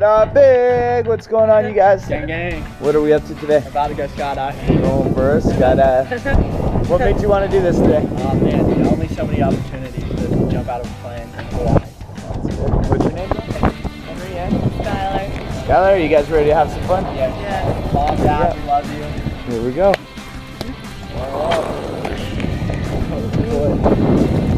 What up, big? What's going on, you guys? Gang gang. What are we up to today? About to go skydiving. Going first. a skydive. What made you want to do this today? Oh man, dude, only so many opportunities to jump out of a plane in Hawaii. That's good. What's your name? Henry Skylar. Skylar. Are you guys ready to have some fun? Yeah. Yeah. Mom, dad, Yeah. we love you. Here we go. Alright, oh,